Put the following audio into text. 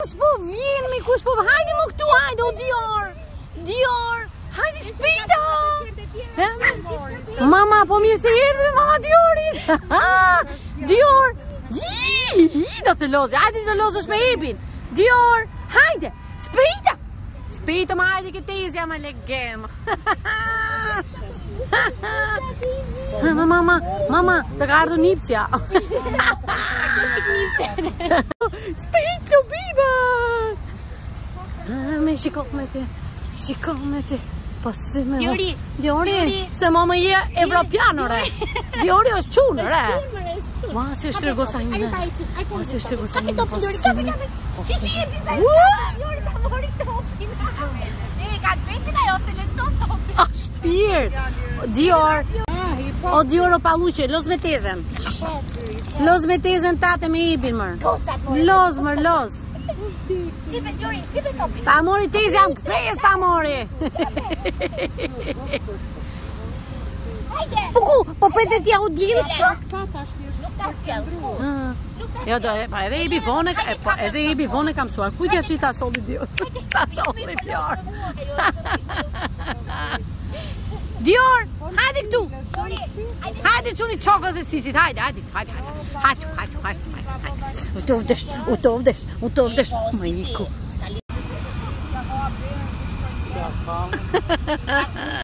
Kush po vjen mi, kush po Hajde mo këtu, hajde, o Dior! Dior! Hajde, shpita! Mama, po mi se erdhe me mama Diori! Dior! Gjii! do të lozë, hajde të lozi shme ebin! Dior! Hajde! Shpita! Shpita, ma hajde këtë tezi, le legem! Mama, mama, mama, të ka ardhë një kërë. Spejt të biba! Ah, me shikon me ti, shikon me ti. Pasime po me... Djori! Djori! Se ma më je evropianore! Djori është qunë, re! Ma si është të gosa një dhe. Ma si është të gosa një dhe. Kapi topin, Djori, kapi, kapi! Shishi, e pisa e shkëm! Djori, ta mori topin! E, ka të bëjtë da jo, se le shonë topin! A, ah, shpirt! Djori! O dioro paluqe, los me tezen Los me tezen tate me ibin mër Los mër, los Shive djori, shive kapin Ta mori tezi jam kfejes ta mori Fuku, po prete tja u djeri Nuk ka sjell, ku Jo, do, pa edhe i bivone, edhe i bivone kam suar. Kujtja që i ta soli djo? Ta soli djo? دیور، هدیت تو هدیت چونی چاق از سیزی، هدیت هدیت هدیت هدیت هدیت هدیت. هدیت هدیت هدیت میکو.